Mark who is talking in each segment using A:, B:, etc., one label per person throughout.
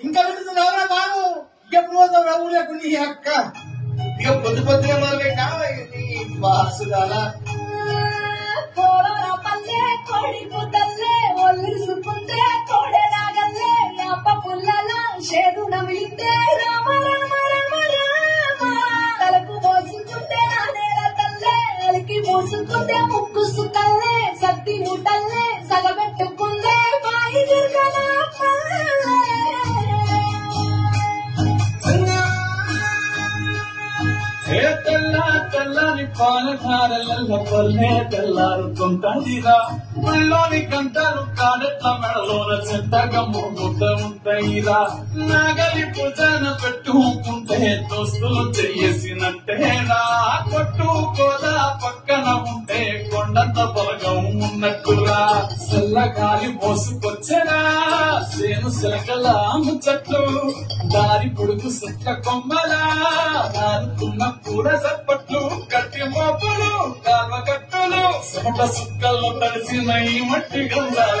A: ఇంకా విడుతున్నావురా బాబు? ఎప్పుడు పోతావు రా నీ అక్క. ఇక పొద్దు పొద్దునే మొదలు పెట్టా నీ బాసుగాల
B: కోడల పల్లె కోడి
C: పాలధారల పల్లె తెల్లారుతుంటదిరా. ముళ్ళోని గంటలు కాడెట్ల మెడలోన చెత్తగా మోగుతూ ఉంటాయిరా. నాగలి భుజాన పెట్టుకుంటే దోస్తులు చెయ్యేసినట్టేరా కొట్టుకోదా పక్కన ఉంటే కొండంత బలగం ఉన్నట్టురా. సెల్లగాలి మోసుకొచ్చరా. సేను శిలకల ముచ్చట్లు దారి పొడుగు సుట్ల కొమ్మలా దారుతున్న కూర సప్పట్లు కట్టి మోపులు కాల్వ కట్టులు చెమట సుక్కల్లో తడిసిన ఈ మట్టి గంధాల.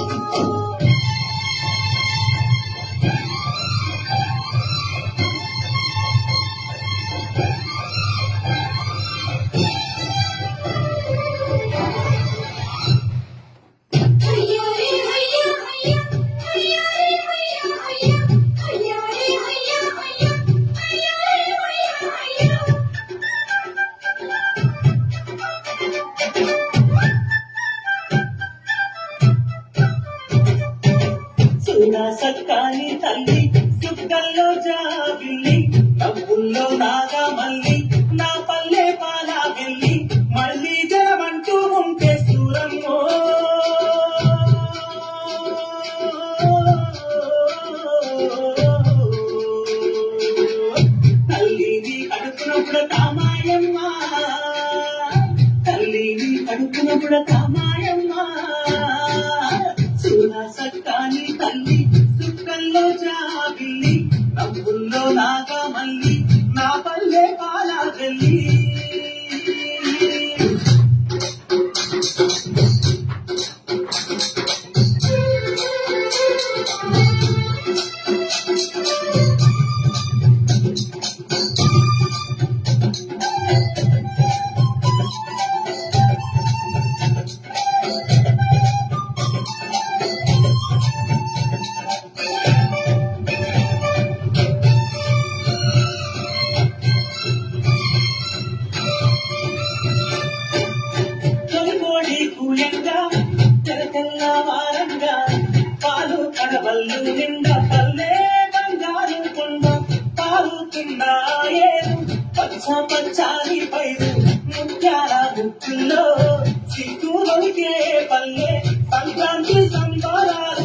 D: నా సత్కాని తల్లి సుక్కల్లో జాబిల్లి డబ్బుల్లో నాగా మల్లి నా పల్లె పాలా వెళ్ళి మళ్ళీ జనమంటూ ఉంటే సూరమ్మో. తల్లిని అడుగునప్పుడు తామాయమ్మ తల్లిని అడుగునప్పుడు తామాయమ్మ సునా సత్ జాబిల్లి నవ్వుల్లో నాగా పాలు కడవల్లు నిండా పల్లె బంగారు కొండ పాలు పచ్చ పచ్చాని పైరు ముత్యాల ముక్కుల్లో సిగ్గు పల్లె సంక్రాంతి సంబరాలు